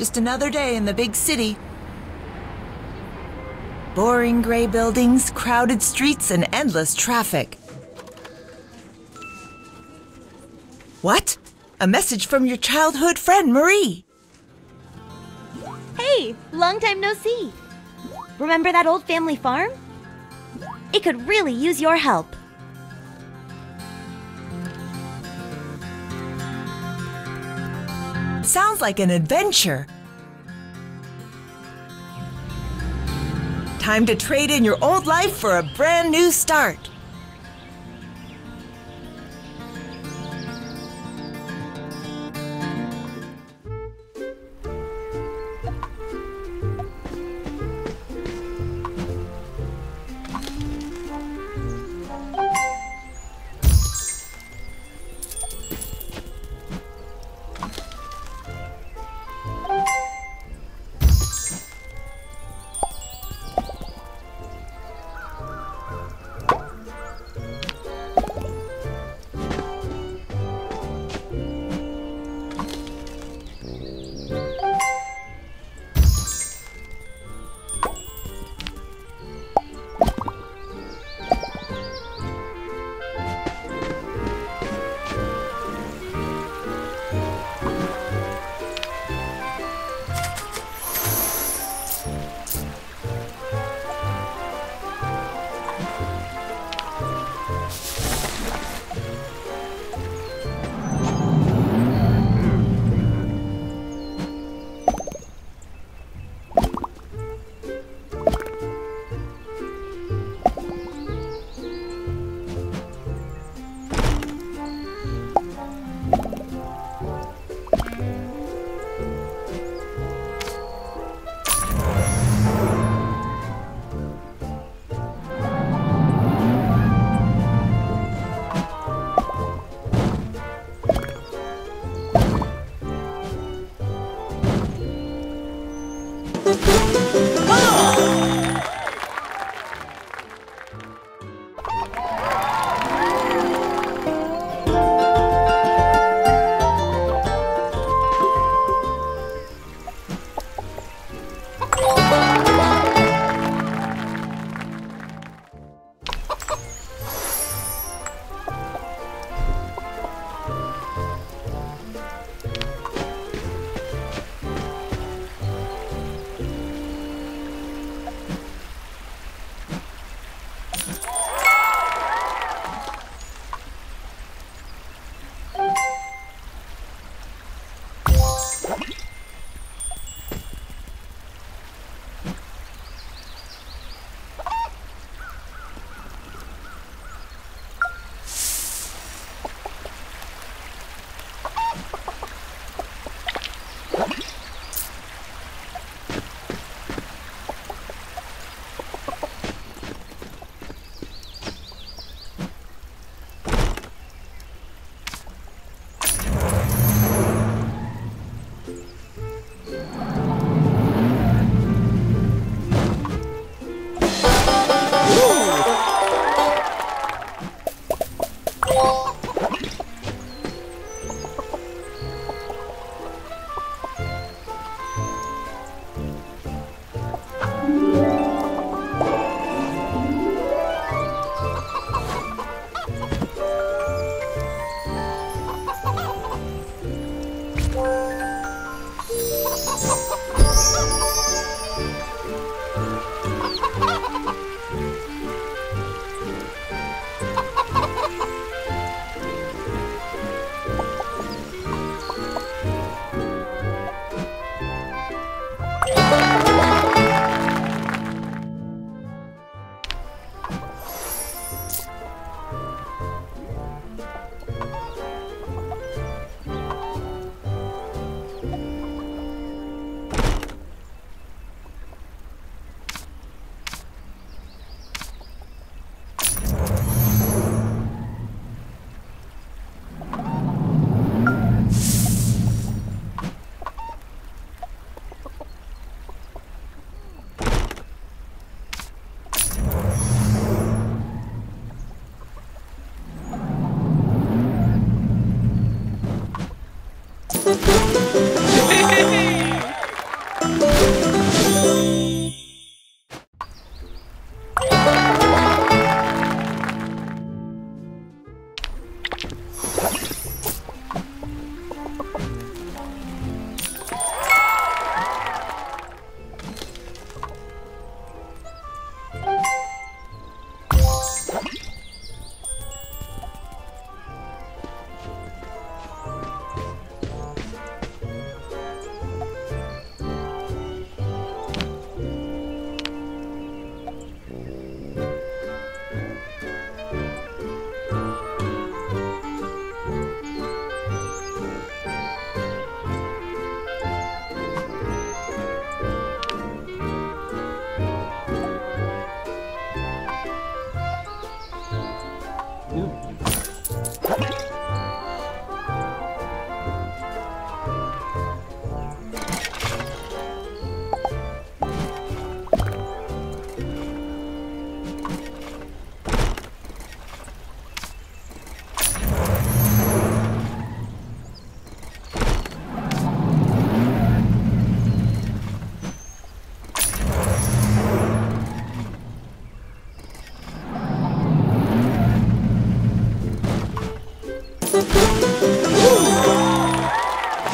Just another day in the big city. Boring gray buildings, crowded streets, and endless traffic. What? A message from your childhood friend, Marie. Hey, long time no see. Remember that old family farm? It could really use your help. Sounds like an adventure. Time to trade in your old life for a brand new start.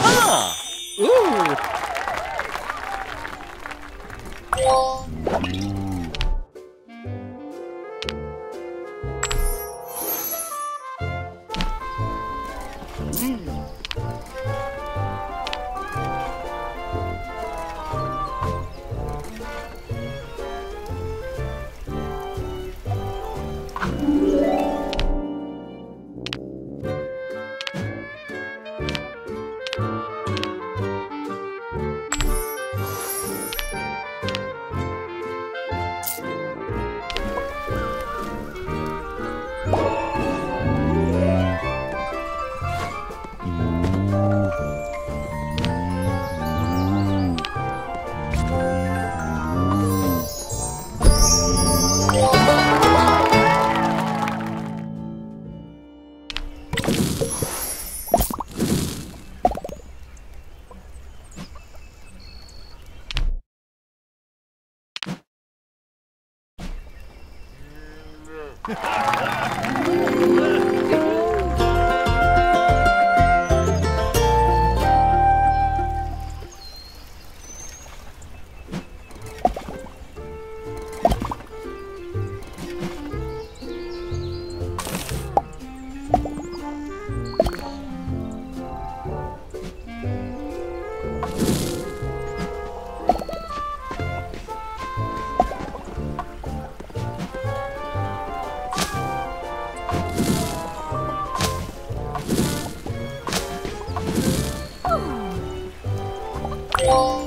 아! 음. Oh.